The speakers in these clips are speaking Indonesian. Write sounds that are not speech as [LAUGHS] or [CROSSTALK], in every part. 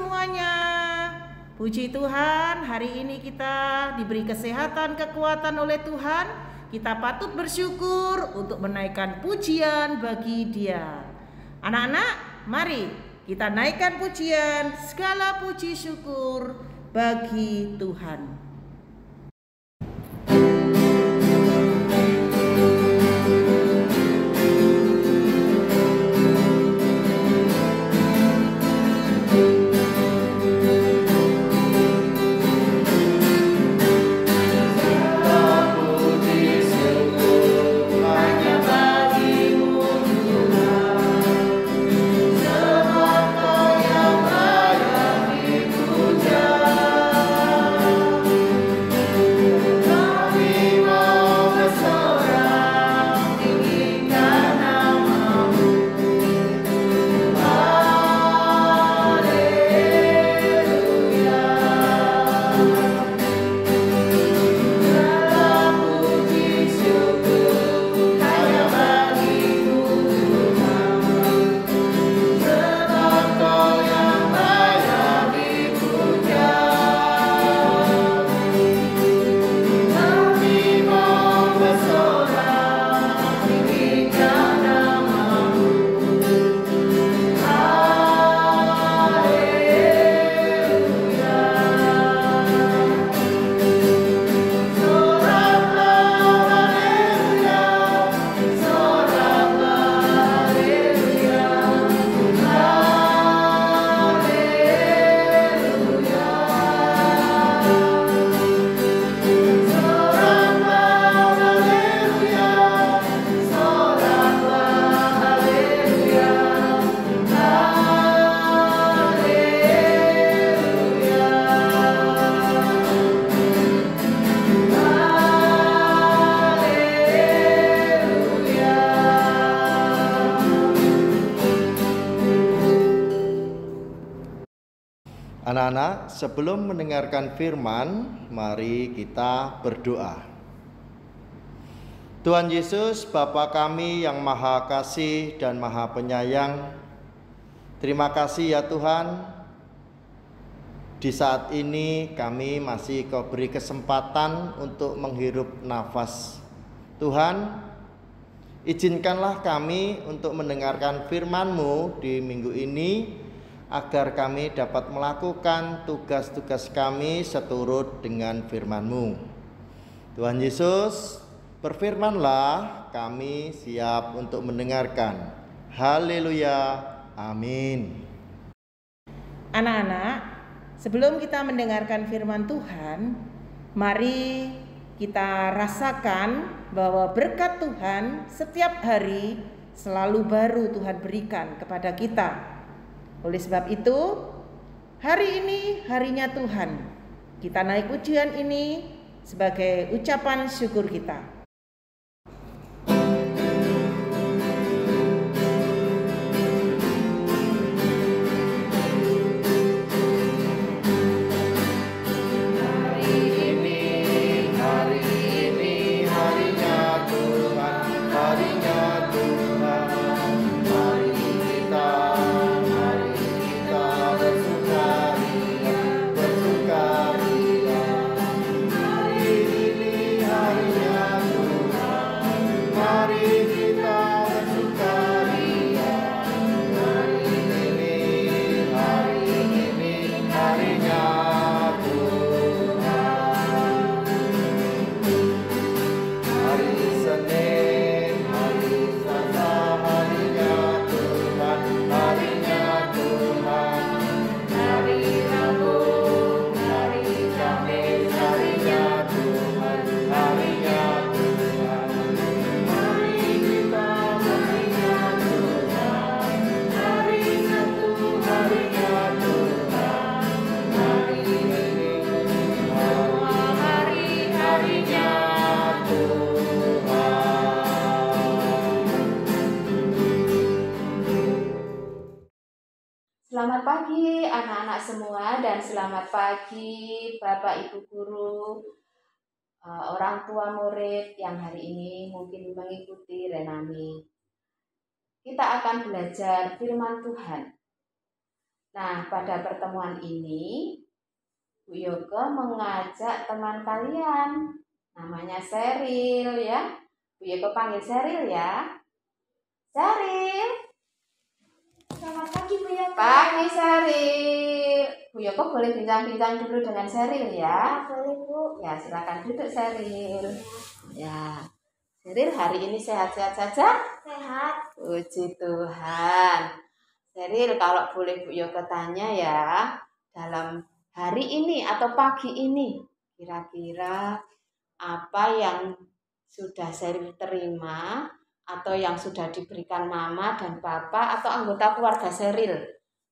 Semuanya. Puji Tuhan, hari ini kita diberi kesehatan, kekuatan oleh Tuhan. Kita patut bersyukur untuk menaikkan pujian bagi Dia. Anak-anak, mari kita naikkan pujian, segala puji syukur bagi Tuhan. Sebelum mendengarkan firman, mari kita berdoa. Tuhan Yesus, Bapa kami yang Maha Kasih dan Maha Penyayang, terima kasih ya Tuhan. Di saat ini kami masih kau beri kesempatan untuk menghirup nafas. Tuhan, izinkanlah kami untuk mendengarkan firman-Mu di minggu ini agar kami dapat melakukan tugas-tugas kami seturut dengan firman-Mu. Tuhan Yesus, berfirmanlah, kami siap untuk mendengarkan. Haleluya. Amin. Anak-anak, sebelum kita mendengarkan firman Tuhan, mari kita rasakan bahwa berkat Tuhan setiap hari selalu baru Tuhan berikan kepada kita. Oleh sebab itu, hari ini harinya Tuhan. Kita naik ujian ini sebagai ucapan syukur kita. Selamat pagi Bapak Ibu guru, uh, orang tua murid yang hari ini mungkin mengikuti Renami. kita akan belajar firman Tuhan. Nah, pada pertemuan ini, Bu Yoga mengajak teman kalian, namanya Seril ya. Bu Yoga panggil Seril ya. Seril. Selamat pagi Bu Yoko. Pagi Seril. Bu Yoko boleh bincang-bincang dulu dengan Seril ya. Ya, boleh Bu. Ya, silakan duduk Seril. Ya. Seril hari ini sehat-sehat saja? Sehat. Puji Tuhan. Seril, kalau boleh Bu Yoko tanya ya, dalam hari ini atau pagi ini, kira-kira apa yang sudah Seril terima atau yang sudah diberikan mama dan papa atau anggota keluarga Seril?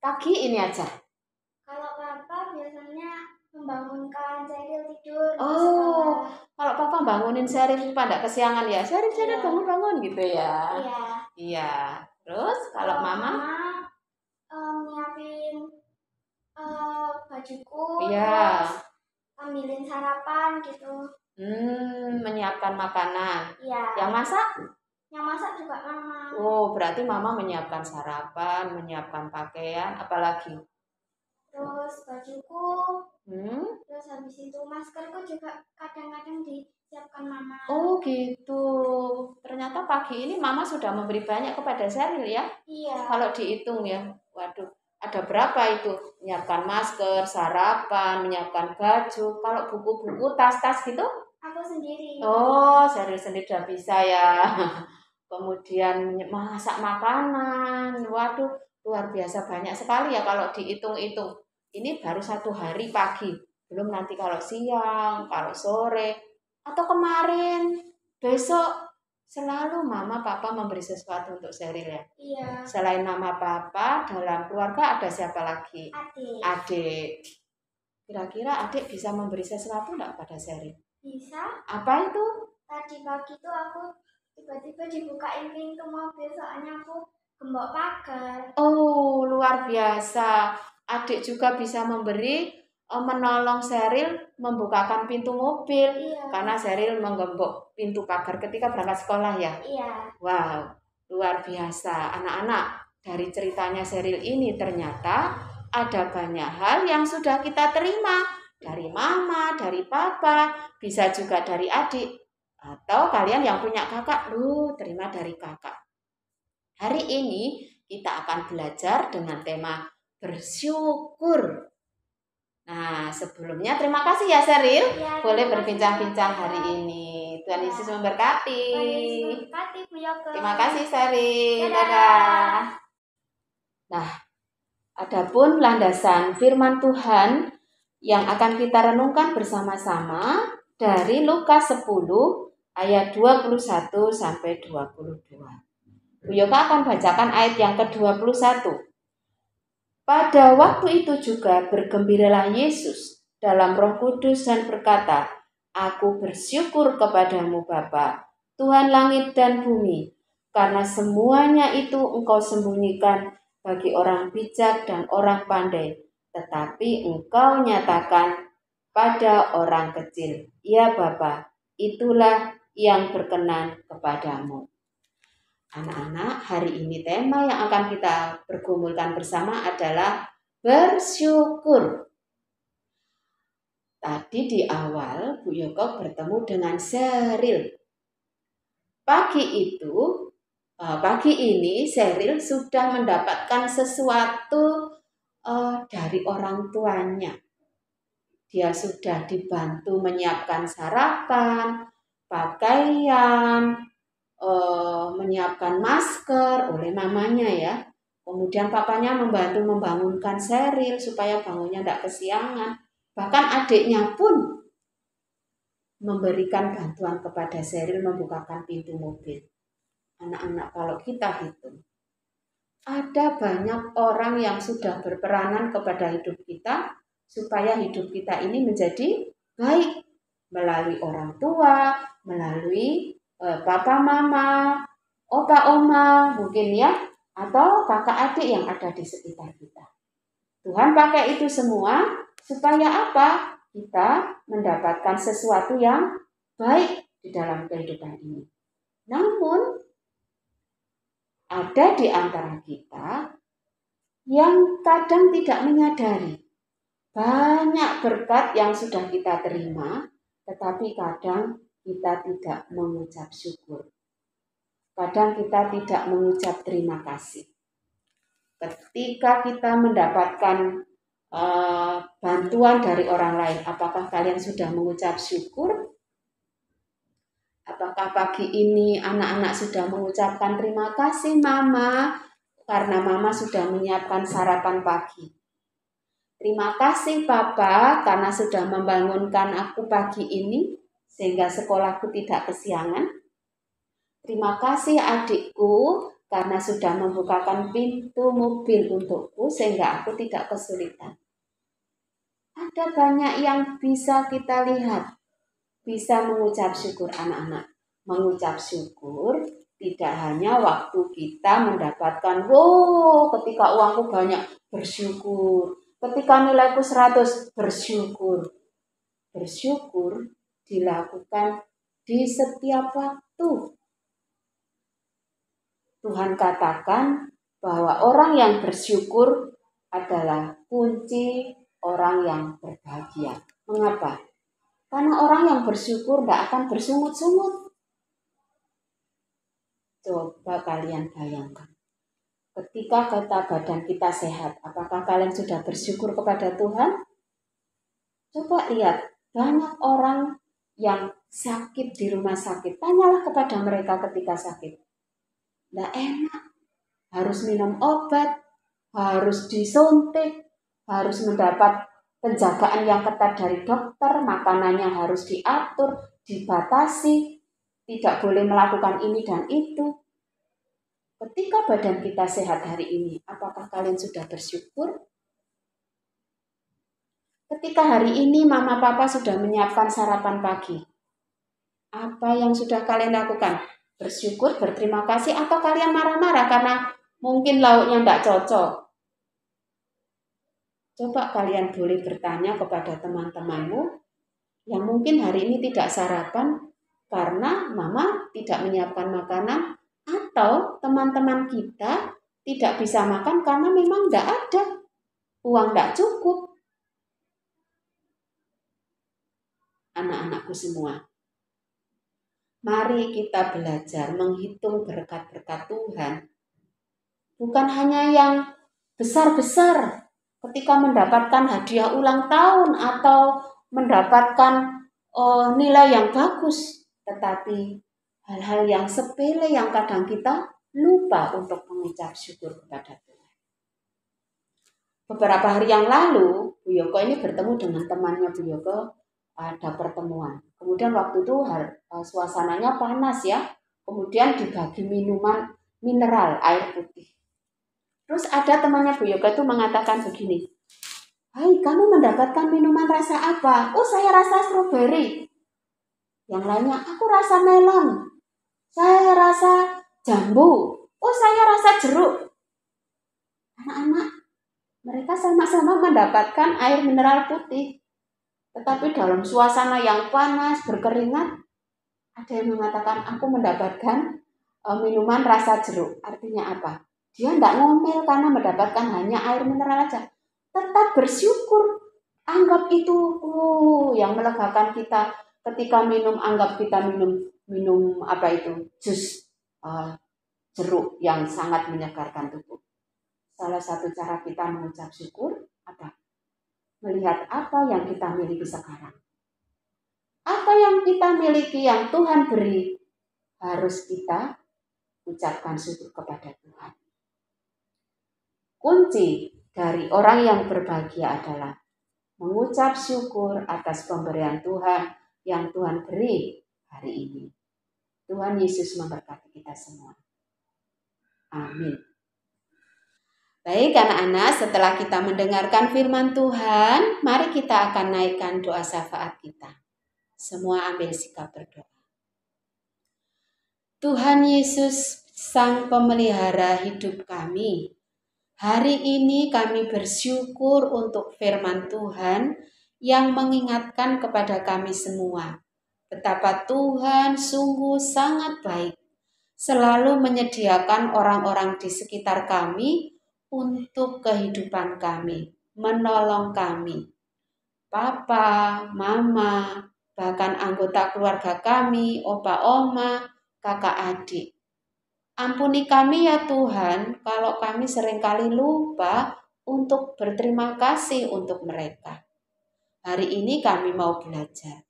Pagi ini aja. Kalau Papa biasanya membangunkan Ceril tidur Oh. Kalau papa bangunin Seril nggak kesiangan ya, Seril, Seril Iya. bangun-bangun gitu ya. Iya. Iya. Terus kalau mama? em, nyiapin eh, bajuku, Iya. terus ambilin sarapan gitu. Hmm, menyiapkan makanan. Iya. Yang masak? Yang masak juga Mama. Oh, berarti mama menyiapkan sarapan, menyiapkan pakaian, apalagi? Terus bajuku, Hmm? terus habis itu maskerku juga kadang-kadang disiapkan Mama. Oh, gitu. Ternyata pagi ini mama sudah memberi banyak kepada Seril ya. Iya. Kalau dihitung ya. Waduh, ada berapa itu? Menyiapkan masker, sarapan, menyiapkan baju. Kalau buku-buku, tas-tas gitu? Sendiri. Oh, Seril sendiri sudah bisa ya. [LAUGHS] Kemudian masak makanan. Waduh, luar biasa banyak sekali ya kalau dihitung-hitung. Ini baru satu hari pagi. Belum nanti kalau siang, kalau sore, atau kemarin, besok. Selalu mama papa memberi sesuatu untuk Seril ya. Iya. Selain mama papa, dalam keluarga ada siapa lagi? Adik. Adik. Kira-kira adik bisa memberi sesuatu enggak pada Seril? Bisa. Apa itu? Tadi pagi tuh aku tiba-tiba dibukain pintu mobil soalnya aku gembok pagar. Oh, luar biasa. Adik juga bisa memberi eh, menolong Seril membukakan pintu mobil Iya. karena Seril menggembok pintu pagar ketika berangkat sekolah ya. Iya. Wow, luar biasa. Anak-anak, dari ceritanya Seril ini ternyata ada banyak hal yang sudah kita terima dari mama, dari papa, bisa juga dari adik. Atau kalian yang punya kakak, lu terima dari kakak. Hari ini kita akan belajar dengan tema bersyukur. Nah, sebelumnya terima kasih ya Seril Iya, boleh berbincang-bincang hari ini. Tuhan Ya. Yesus memberkati. Tuhan Yesus memberkati Bu Yoko. Terima kasih. Dadah. Dadah. Nah, adapun landasan firman Tuhan yang akan kita renungkan bersama-sama dari Lukas 10 ayat 21 sampai 22. Bu Yoka akan bacakan ayat yang ke-21. Pada waktu itu juga bergembiralah Yesus dalam Roh Kudus dan berkata, Aku bersyukur kepadamu Bapa, Tuhan langit dan bumi, karena semuanya itu engkau sembunyikan bagi orang bijak dan orang pandai, tetapi engkau nyatakan pada orang kecil. Ya Bapa, itulah yang berkenan kepadamu. Anak-anak, hari ini tema yang akan kita pergumulkan bersama adalah bersyukur. Tadi di awal Bu Yoko bertemu dengan Seril. Pagi itu, eh, pagi ini Seril sudah mendapatkan sesuatu eh, dari orang tuanya. Dia sudah dibantu menyiapkan sarapan, pakaian, eh, menyiapkan masker oleh mamanya ya. Kemudian papanya membantu membangunkan Seril supaya bangunnya tidak kesiangan. Bahkan adiknya pun memberikan bantuan kepada Seril membukakan pintu mobil. Anak-anak kalau kita hitung, ada banyak orang yang sudah berperanan kepada hidup kita supaya hidup kita ini menjadi baik melalui orang tua, melalui eh, papa mama, opa oma mungkin ya, atau kakak adik yang ada di sekitar kita. Tuhan pakai itu semua supaya apa? Kita mendapatkan sesuatu yang baik di dalam kehidupan ini. Namun ada di antara kita yang kadang tidak menyadari banyak berkat yang sudah kita terima, tetapi kadang kita tidak mengucap syukur. Kadang kita tidak mengucap terima kasih. Ketika kita mendapatkan uh, bantuan dari orang lain, apakah kalian sudah mengucap syukur? Apakah pagi ini anak-anak sudah mengucapkan terima kasih mama karena mama sudah menyiapkan sarapan pagi. Terima kasih papa karena sudah membangunkan aku pagi ini sehingga sekolahku tidak kesiangan. Terima kasih adikku karena sudah membukakan pintu mobil untukku sehingga aku tidak kesulitan. Ada banyak yang bisa kita lihat bisa mengucap syukur anak-anak. Mengucap syukur tidak hanya waktu kita mendapatkan, wow, ketika uangku banyak, bersyukur. Ketika nilaiku 100, bersyukur. Bersyukur dilakukan di setiap waktu. Tuhan katakan bahwa orang yang bersyukur adalah kunci orang yang berbahagia. Mengapa? Karena orang yang bersyukur tidak akan bersungut-sungut. Coba kalian bayangkan. Ketika kata badan kita sehat, apakah kalian sudah bersyukur kepada Tuhan? Coba lihat, banyak orang yang sakit di rumah sakit. Tanyalah kepada mereka ketika sakit. Tidak enak. Harus minum obat, harus disuntik, harus mendapat penjagaan yang ketat dari dokter, makanannya harus diatur, dibatasi, tidak boleh melakukan ini dan itu. Ketika badan kita sehat hari ini, apakah kalian sudah bersyukur? Ketika hari ini mama papa sudah menyiapkan sarapan pagi, apa yang sudah kalian lakukan? Bersyukur, berterima kasih, atau kalian marah-marah karena mungkin lauknya tidak cocok? Coba kalian boleh bertanya kepada teman-temanmu yang mungkin hari ini tidak sarapan karena mama tidak menyiapkan makanan atau teman-teman kita tidak bisa makan karena memang tidak ada uang tidak cukup. Anak-anakku semua, mari kita belajar menghitung berkat-berkat Tuhan. Bukan hanya yang besar-besar, ketika mendapatkan hadiah ulang tahun atau mendapatkan uh, nilai yang bagus, tetapi hal-hal yang sepele yang kadang kita lupa untuk mengucap syukur kepada Tuhan. Beberapa hari yang lalu, Bu Yoko ini bertemu dengan temannya Bu Yoko ada pertemuan. Kemudian waktu itu uh, suasananya panas ya. Kemudian dibagi minuman mineral air putih. Terus ada temannya Bu Yoga itu mengatakan begini, Hai, kamu mendapatkan minuman rasa apa? Oh, saya rasa stroberi. Yang lainnya, aku rasa melon. Saya rasa jambu. Oh, saya rasa jeruk. Anak-anak, mereka sama-sama mendapatkan air mineral putih. Tetapi dalam suasana yang panas, berkeringat, ada yang mengatakan, aku mendapatkan eh, minuman rasa jeruk. Artinya apa? Dia tidak ngomel karena mendapatkan hanya air mineral aja. Tetap bersyukur. Anggap itu uh, yang melegakan kita ketika minum anggap kita minum minum apa itu jus uh, jeruk yang sangat menyegarkan tubuh. Salah satu cara kita mengucap syukur apa? Melihat apa yang kita miliki sekarang. Apa yang kita miliki yang Tuhan beri harus kita ucapkan syukur kepada Tuhan. Kunci dari orang yang berbahagia adalah mengucap syukur atas pemberian Tuhan yang Tuhan beri hari ini. Tuhan Yesus memberkati kita semua. Amin. Baik anak-anak, setelah kita mendengarkan firman Tuhan, mari kita akan naikkan doa syafaat kita. Semua ambil sikap berdoa. Tuhan Yesus, Sang Pemelihara hidup kami, Hari ini kami bersyukur untuk firman Tuhan yang mengingatkan kepada kami semua betapa Tuhan sungguh sangat baik selalu menyediakan orang-orang di sekitar kami untuk kehidupan kami, menolong kami. Papa, mama, bahkan anggota keluarga kami, opa oma, kakak adik. Ampuni kami ya Tuhan kalau kami sering kali lupa untuk berterima kasih untuk mereka. Hari ini kami mau belajar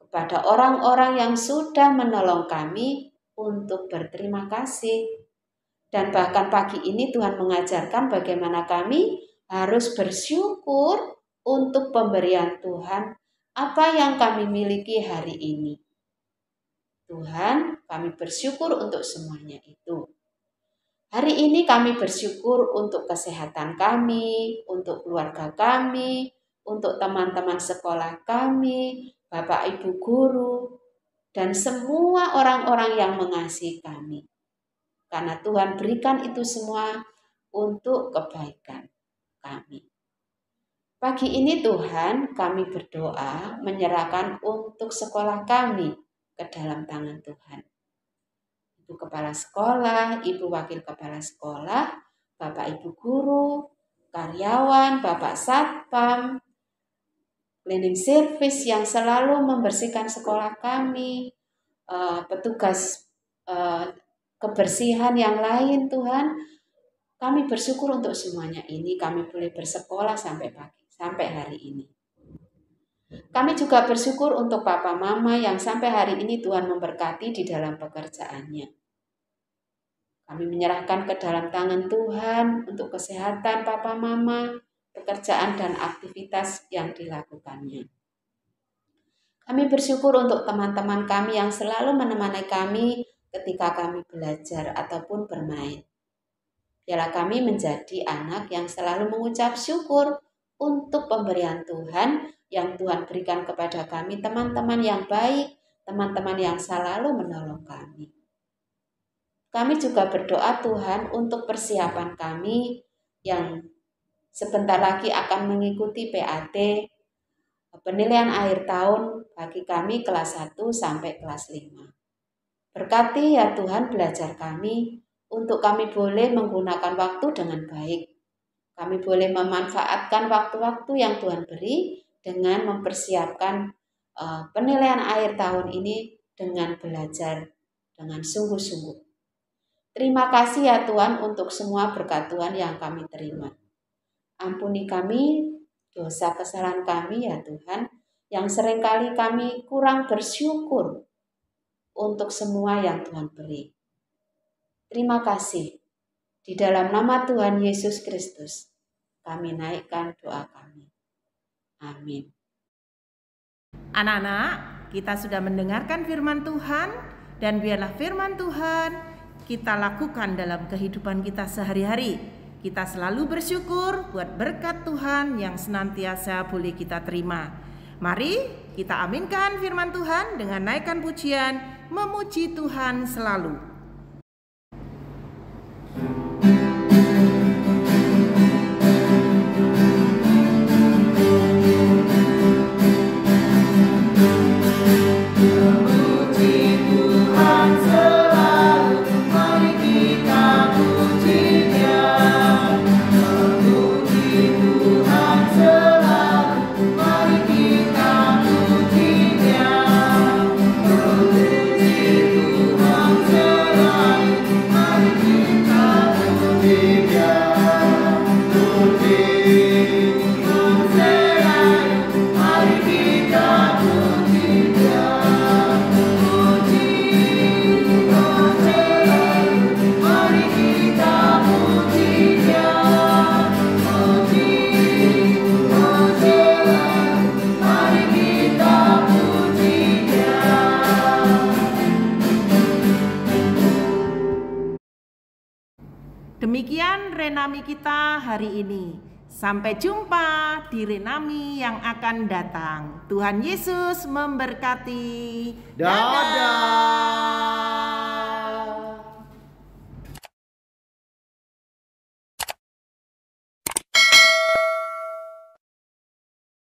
kepada orang-orang yang sudah menolong kami untuk berterima kasih. Dan bahkan pagi ini Tuhan mengajarkan bagaimana kami harus bersyukur untuk pemberian Tuhan apa yang kami miliki hari ini. Tuhan, kami bersyukur untuk semuanya itu. Hari ini kami bersyukur untuk kesehatan kami, untuk keluarga kami, untuk teman-teman sekolah kami, Bapak Ibu guru, dan semua orang-orang yang mengasihi kami. Karena Tuhan berikan itu semua untuk kebaikan kami. Pagi ini Tuhan kami berdoa menyerahkan untuk sekolah kami ke dalam tangan Tuhan. Ibu kepala sekolah, ibu wakil kepala sekolah, bapak ibu guru, karyawan, bapak satpam, cleaning service yang selalu membersihkan sekolah kami, uh, petugas uh, kebersihan yang lain Tuhan, kami bersyukur untuk semuanya ini kami boleh bersekolah sampai pagi, sampai hari ini. Kami juga bersyukur untuk papa mama yang sampai hari ini Tuhan memberkati di dalam pekerjaannya. Kami menyerahkan ke dalam tangan Tuhan untuk kesehatan papa mama, pekerjaan dan aktivitas yang dilakukannya. Kami bersyukur untuk teman-teman kami yang selalu menemani kami ketika kami belajar ataupun bermain. Biarlah kami menjadi anak yang selalu mengucap syukur untuk pemberian Tuhan yang Tuhan berikan kepada kami, teman-teman yang baik, teman-teman yang selalu menolong kami. Kami juga berdoa Tuhan untuk persiapan kami yang sebentar lagi akan mengikuti PAT penilaian akhir tahun bagi kami kelas 1 sampai kelas 5. Berkati ya Tuhan belajar kami untuk kami boleh menggunakan waktu dengan baik. Kami boleh memanfaatkan waktu-waktu yang Tuhan beri dengan mempersiapkan uh, penilaian akhir tahun ini dengan belajar dengan sungguh-sungguh. Terima kasih ya Tuhan untuk semua berkat Tuhan yang kami terima. Ampuni kami dosa kesalahan kami ya Tuhan, yang sering kali kami kurang bersyukur untuk semua yang Tuhan beri. Terima kasih. Di dalam nama Tuhan Yesus Kristus, kami naikkan doa kami. Amin. Anak-anak, kita sudah mendengarkan firman Tuhan dan biarlah firman Tuhan kita lakukan dalam kehidupan kita sehari-hari. Kita selalu bersyukur buat berkat Tuhan yang senantiasa boleh kita terima. Mari kita aminkan firman Tuhan dengan naikkan pujian, memuji Tuhan selalu. Renami kita hari ini. Sampai jumpa di renami yang akan datang. Tuhan Yesus memberkati. Dadah. Dadah.